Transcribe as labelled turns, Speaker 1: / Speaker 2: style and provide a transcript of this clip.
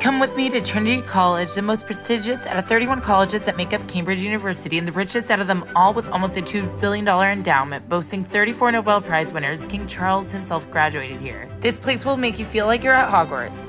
Speaker 1: Come with me to Trinity College, the most prestigious out of 31 colleges that make up Cambridge University and the richest out of them all with almost a $2 billion endowment, boasting 34 Nobel Prize winners. King Charles himself graduated here. This place will make you feel like you're at Hogwarts.